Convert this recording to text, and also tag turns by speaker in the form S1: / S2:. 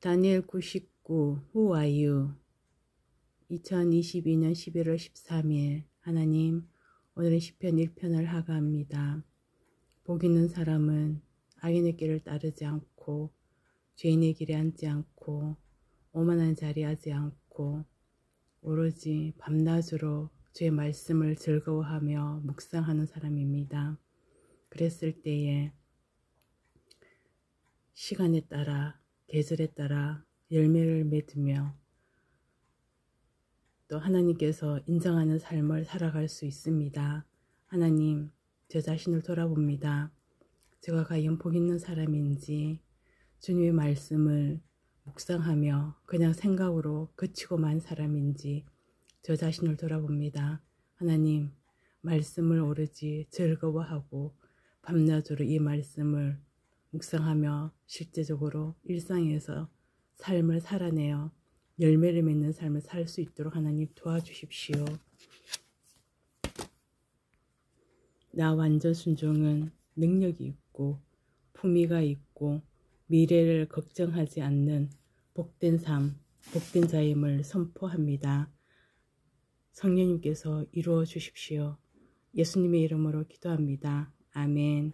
S1: 다니엘 99 Who are you? 2022년 11월 13일 하나님 오늘은 시편 1편을 하가합니다. 복 있는 사람은 악인의 길을 따르지 않고 죄인의 길에 앉지 않고 오만한 자리에 하지 않고 오로지 밤낮으로 주의 말씀을 즐거워하며 묵상하는 사람입니다. 그랬을 때에 시간에 따라 계절에 따라 열매를 맺으며 또 하나님께서 인정하는 삶을 살아갈 수 있습니다. 하나님, 저 자신을 돌아봅니다. 제가 과연 복 있는 사람인지 주님의 말씀을 묵상하며 그냥 생각으로 그치고만 사람인지 저 자신을 돌아봅니다. 하나님, 말씀을 오르지 즐거워하고 밤낮으로 이 말씀을 묵상하며 실제적으로 일상에서 삶을 살아내어 열매를 맺는 삶을 살 수 있도록 하나님 도와주십시오. 나 완전 순종은 능력이 있고 품위가 있고 미래를 걱정하지 않는 복된 삶, 복된 자임을 선포합니다. 성령님께서 이루어 주십시오. 예수님의 이름으로 기도합니다. 아멘.